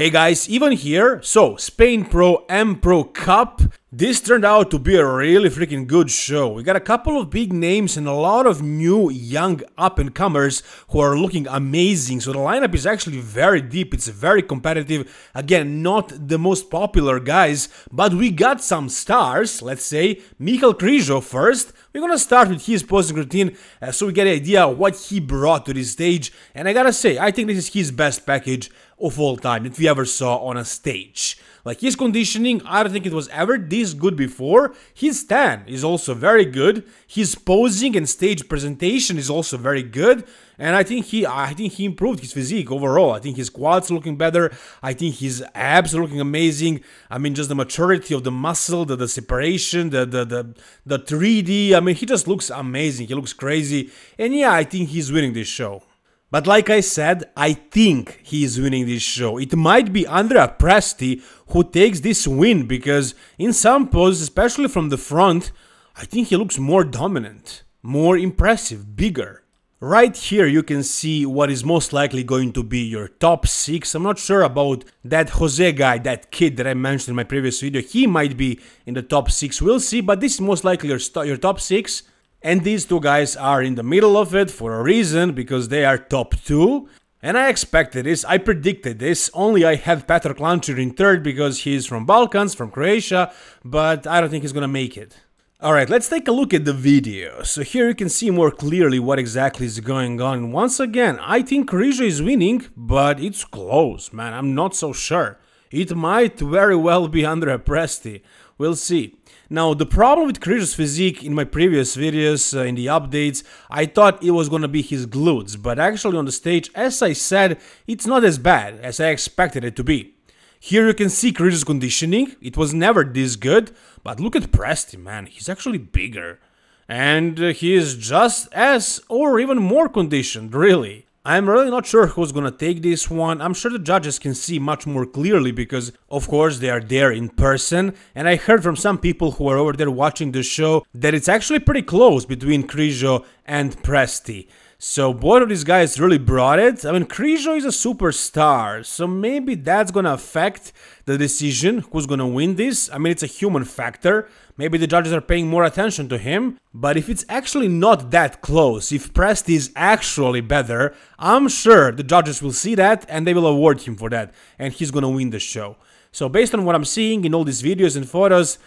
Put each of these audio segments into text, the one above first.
Hey guys, Ivan here, so Spain Pro Empro Cup, this turned out to be a really freaking good show. We got a couple of big names and a lot of new young up and comers who are looking amazing. So the lineup is actually very deep, it's very competitive. Again, not the most popular guys, but we got some stars. Let's say Michal Krizo first. We're gonna start with his posing routine uh, so we get an idea what he brought to this stage. And I gotta say, I think this is his best package of all time that we ever saw on a stage. Like his conditioning, I don't think it was ever this good before. His stand is also very good. His posing and stage presentation is also very good. And I think he I think he improved his physique overall. I think his quads looking better. I think his abs looking amazing. I mean just the maturity of the muscle, the, the separation, the, the the the 3D. I mean he just looks amazing. He looks crazy. And yeah, I think he's winning this show. But like I said, I think he is winning this show. It might be Andrea Presti who takes this win because in some poses, especially from the front, I think he looks more dominant, more impressive, bigger. Right here you can see what is most likely going to be your top 6. I'm not sure about that Jose guy, that kid that I mentioned in my previous video. He might be in the top 6, we'll see, but this is most likely your, your top 6. And these two guys are in the middle of it for a reason, because they are top 2. And I expected this, I predicted this, only I had Petr Klančar in third because he's from Balkans, from Croatia, but I don't think he's gonna make it. Alright, let's take a look at the video. So here you can see more clearly what exactly is going on. Once again, I think Krizo is winning, but it's close, man, I'm not so sure. It might very well be Andrea Presti, we'll see. Now, the problem with Krizo's physique in my previous videos, uh, in the updates, I thought it was gonna be his glutes, but actually on the stage, as I said, it's not as bad as I expected it to be. Here you can see Krizo's conditioning, it was never this good, but look at Presti, man, he's actually bigger. And uh, he is just as, or even more conditioned, really. I'm really not sure who's gonna take this one. I'm sure the judges can see much more clearly because, of course, they are there in person. And I heard from some people who are over there watching the show that it's actually pretty close between Krizo and Presti. So both of these guys really brought it. I mean, Krizo is a superstar, so maybe that's gonna affect the decision who's gonna win this. I mean, it's a human factor. Maybe the judges are paying more attention to him. But if it's actually not that close, if Presti is actually better, I'm sure the judges will see that and they will award him for that, and he's gonna win the show. So based on what I'm seeing in all these videos and photos,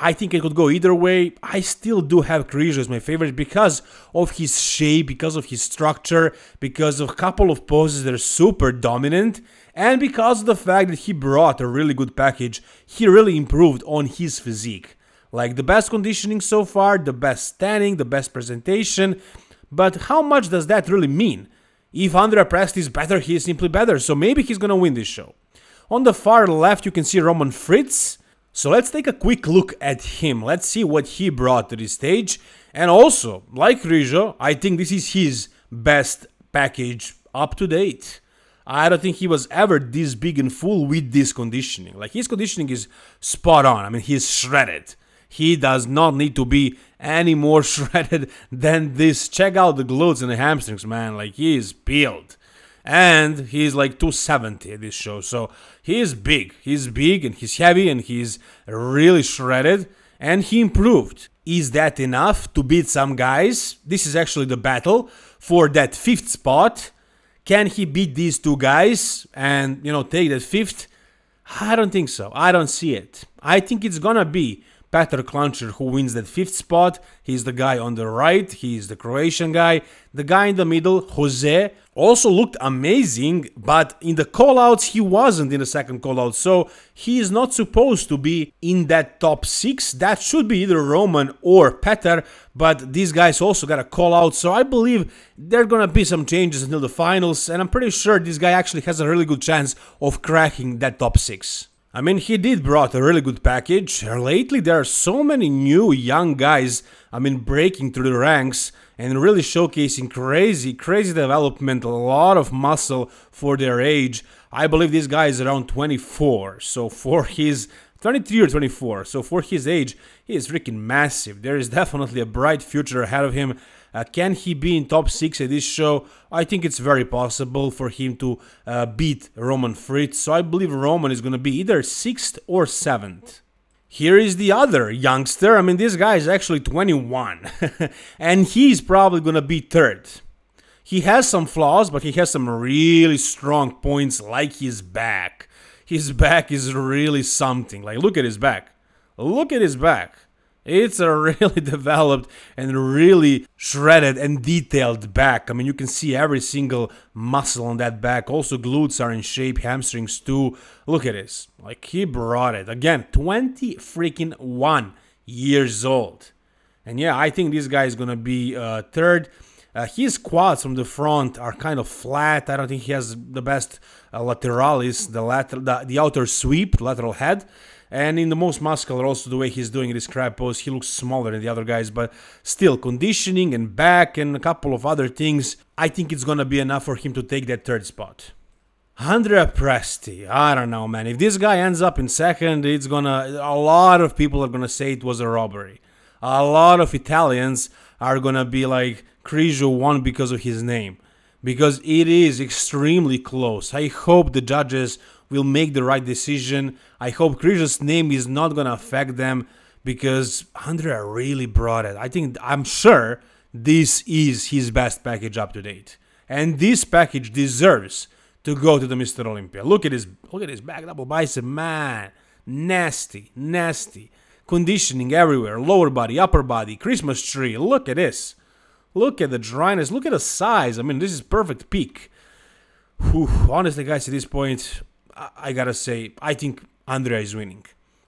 I think it could go either way. I still do have Krizo as my favorite because of his shape, because of his structure, because of a couple of poses that are super dominant, and because of the fact that he brought a really good package. He really improved on his physique. Like the best conditioning so far, the best standing, the best presentation. But how much does that really mean? If Andrea Presti is better, he is simply better, so maybe he's gonna win this show. On the far left, you can see Roman Fritz. So let's take a quick look at him. Let's see what he brought to this stage. And also, like Krizo, I think this is his best package up to date. I don't think he was ever this big and full with this conditioning. Like his conditioning is spot on. I mean, he's shredded. He does not need to be any more shredded than this. Check out the glutes and the hamstrings, man. Like he is built. And he's like 270 at this show. So he is big. He's big and he's heavy and he's really shredded. And he improved. Is that enough to beat some guys? This is actually the battle for that fifth spot. Can he beat these two guys and, you know, take that fifth? I don't think so. I don't see it. I think it's gonna be Petr Klančar who wins that fifth spot. He's the guy on the right. He's the Croatian guy. The guy in the middle, Jose, also looked amazing, but in the callouts he wasn't in the second callout, so he is not supposed to be in that top six. That should be either Roman or Petr, but these guys also got a callout, so I believe there are gonna be some changes until the finals, and I'm pretty sure this guy actually has a really good chance of cracking that top six. I mean, he did brought a really good package. Lately, there are so many new young guys, I mean, breaking through the ranks and really showcasing crazy, crazy development, a lot of muscle for their age. I believe this guy is around 24, so for his 23 or 24. So for his age, he is freaking massive. There is definitely a bright future ahead of him. Uh, can he be in top 6 at this show? I think it's very possible for him to uh, beat Roman Fritz. So I believe Roman is going to be either 6th or 7th. Here is the other youngster. I mean, this guy is actually 21. and he's probably going to be 3rd. He has some flaws, but he has some really strong points like his back. His back is really something. Like, look at his back. Look at his back. It's a really developed and really shredded and detailed back. I mean, you can see every single muscle on that back. Also, glutes are in shape, hamstrings too. Look at this. Like, he brought it. Again, 20 freaking 1 years old. And yeah, I think this guy is going to be uh, third. Uh, his quads from the front are kind of flat. I don't think he has the best uh, lateralis, the, lateral, the, the outer sweep, lateral head. And in the most muscular, also the way he's doing this crab pose, he looks smaller than the other guys, but still conditioning and back and a couple of other things, I think it's gonna be enough for him to take that third spot. Andrea Presti, I don't know, man. If this guy ends up in second, it's gonna. A lot of people are gonna say it was a robbery. A lot of Italians are gonna be like, Krizo won because of his name. Because it is extremely close. I hope the judges will make the right decision. I hope Krizo's name is not gonna affect them because Andrea really brought it. I think I'm sure this is his best package up to date. And this package deserves to go to the Mr. Olympia. Look at his look at his back double bicep, man. Nasty, nasty. Conditioning everywhere, lower body, upper body, Christmas tree. Look at this. Look at the dryness. Look at the size. I mean, this is perfect peak. Whew. Honestly, guys, at this point, I, gotta say, I think Andrea is winning.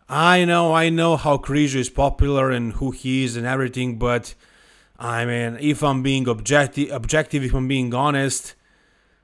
I know, I know how Krizo is popular and who he is and everything, but I mean, if I'm being objective, objective, if I'm being honest,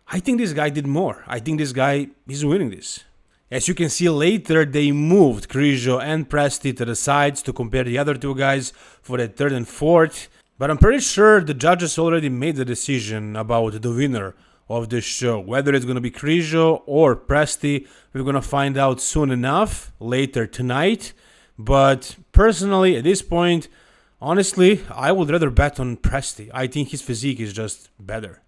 I think this guy did more. I think this guy is winning this. As you can see later, they moved Krizo and Presti to the sides to compare the other two guys for the third and fourth. But I'm pretty sure the judges already made the decision about the winner of this show. Whether it's going to be Krizo or Presti, we're going to find out soon enough, later tonight. But personally, at this point, honestly, I would rather bet on Presti. I think his physique is just better.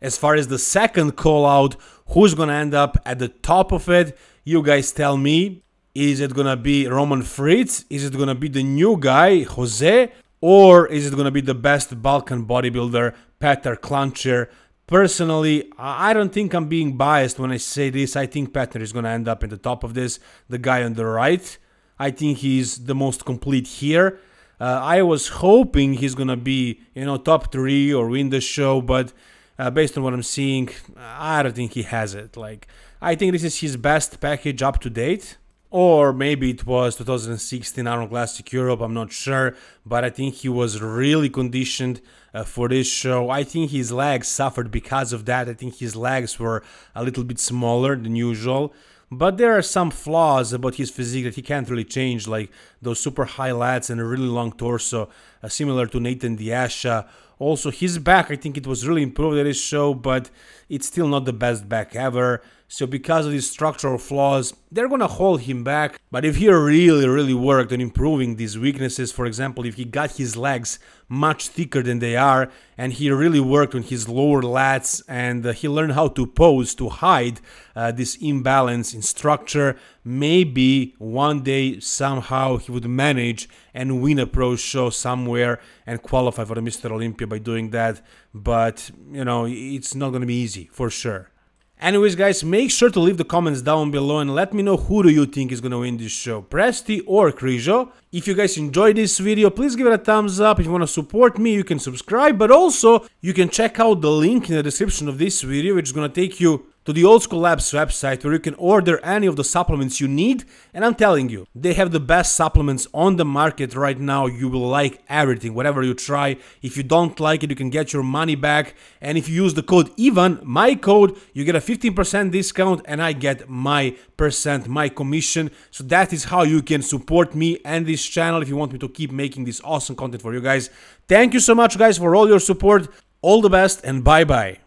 As far as the second call out, who's going to end up at the top of it, you guys tell me. Is it going to be Roman Fritz? Is it going to be the new guy, Jose? Or is it going to be the best Balkan bodybuilder, Petar Klančar? Personally, I don't think I'm being biased when I say this. I think Petar is going to end up in the top of this, the guy on the right. I think he's the most complete here. Uh, I was hoping he's going to be, you know, top three or win the show, but uh, based on what I'm seeing, I don't think he has it. Like, I think this is his best package up to date or maybe it was 2016 Arnold Classic Europe, I'm not sure, but I think he was really conditioned uh, for this show. I think his legs suffered because of that. I think his legs were a little bit smaller than usual. But there are some flaws about his physique that he can't really change, like those super high lats and a really long torso, uh, similar to Nathan De Asha. Also, his back, I think it was really improved at his show, but it's still not the best back ever. So because of these structural flaws, they're gonna hold him back. But if he really, really worked on improving these weaknesses, for example, if he got his legs much thicker than they are, and he really worked on his lower lats, and uh, he learned how to pose to hide uh, this imbalance in structure, maybe one day somehow he would manage and win a pro show somewhere and qualify for the Mr. Olympia by doing that. But, you know, it's not gonna be easy for sure. Anyways, guys, make sure to leave the comments down below and let me know who do you think is gonna win this show, Presti or Krizo. If you guys enjoyed this video, please give it a thumbs up. If you wanna support me, you can subscribe, but also you can check out the link in the description of this video, which is gonna take you to the Old School Labs website where you can order any of the supplements you need. And I'm telling you, they have the best supplements on the market right now. You will like everything, whatever you try. If you don't like it, you can get your money back. And if you use the code IVAN, my code, you get a 15% discount and I get my percent, my commission. So that is how you can support me and this channel if you want me to keep making this awesome content for you guys. Thank you so much, guys, for all your support. All the best and bye bye.